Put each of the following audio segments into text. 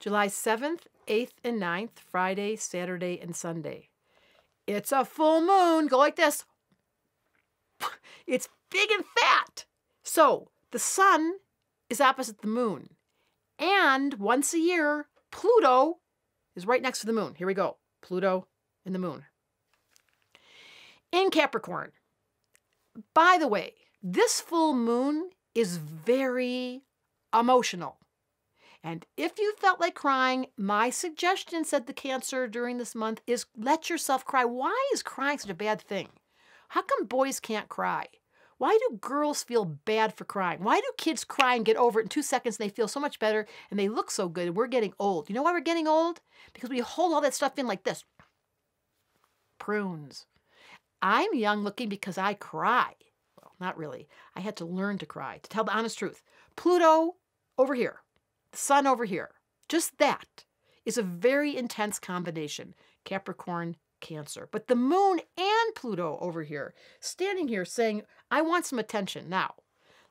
July 7th, 8th, and 9th, Friday, Saturday, and Sunday. It's a full moon. Go like this. It's big and fat. So the sun is opposite the moon. And once a year, Pluto is right next to the moon. Here we go Pluto and the moon. In Capricorn. By the way, this full moon is very emotional. And if you felt like crying, my suggestion, said the Cancer during this month, is let yourself cry. Why is crying such a bad thing? How come boys can't cry? Why do girls feel bad for crying? Why do kids cry and get over it in two seconds and they feel so much better and they look so good? and We're getting old. You know why we're getting old? Because we hold all that stuff in like this prunes. I'm young looking because I cry. Well, not really. I had to learn to cry, to tell the honest truth. Pluto over here, the sun over here. Just that is a very intense combination Capricorn, Cancer. But the moon and Pluto over here, standing here saying, I want some attention. Now,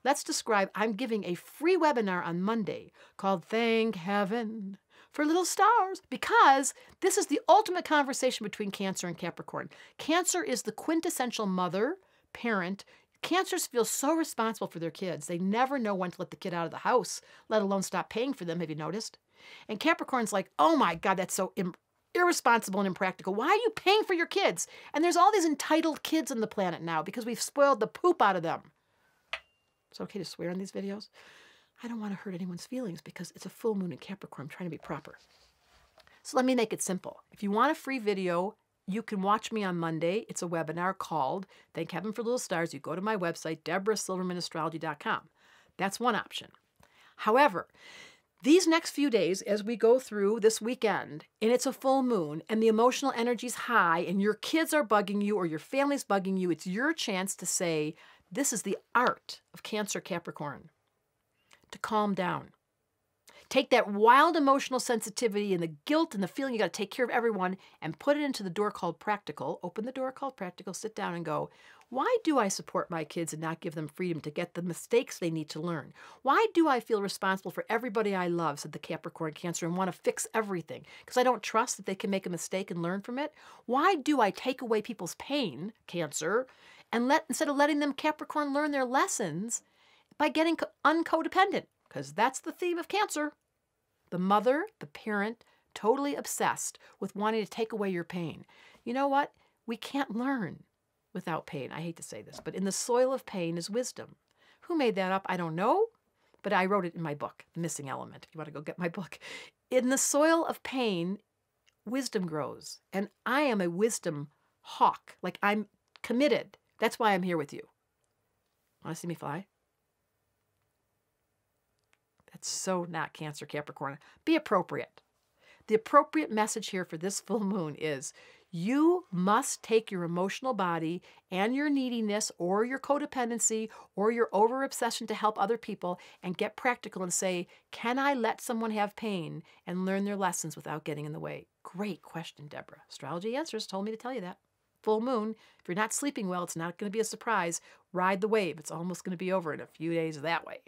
let's describe I'm giving a free webinar on Monday called Thank Heaven for Little Stars because this is the ultimate conversation between Cancer and Capricorn. Cancer is the quintessential mother, parent. Cancers feel so responsible for their kids. They never know when to let the kid out of the house, let alone stop paying for them. Have you noticed? And Capricorn's like, oh my God, that's so irresponsible and impractical. Why are you paying for your kids? And there's all these entitled kids on the planet now because we've spoiled the poop out of them. It's okay to swear in these videos. I don't want to hurt anyone's feelings because it's a full moon in Capricorn. I'm trying to be proper. So let me make it simple. If you want a free video, you can watch me on Monday. It's a webinar called Thank Heaven for Little Stars. You go to my website, debrasilvermanastrology.com. That's one option. However, these next few days, as we go through this weekend, and it's a full moon, and the emotional energy's high, and your kids are bugging you or your family's bugging you, it's your chance to say, This is the art of Cancer Capricorn to calm down. Take that wild emotional sensitivity and the guilt and the feeling you got to take care of everyone and put it into the door called practical. Open the door called practical, sit down and go, why do I support my kids and not give them freedom to get the mistakes they need to learn? Why do I feel responsible for everybody I love, said the Capricorn Cancer, and want to fix everything? Because I don't trust that they can make a mistake and learn from it? Why do I take away people's pain, Cancer, and let instead of letting them Capricorn learn their lessons by getting uncodependent? Because that's the theme of Cancer. The mother, the parent, totally obsessed with wanting to take away your pain. You know what? We can't learn without pain. I hate to say this, but in the soil of pain is wisdom. Who made that up? I don't know, but I wrote it in my book, The Missing Element. If you want to go get my book. In the soil of pain, wisdom grows. And I am a wisdom hawk. Like I'm committed. That's why I'm here with you. Want to see me fly? That's so not Cancer Capricorn. Be appropriate. The appropriate message here for this full moon is you must take your emotional body and your neediness or your codependency or your over obsession to help other people and get practical and say, Can I let someone have pain and learn their lessons without getting in the way? Great question, Debra. Astrology Answers told me to tell you that. Full moon, if you're not sleeping well, it's not going to be a surprise. Ride the wave. It's almost going to be over in a few days that way.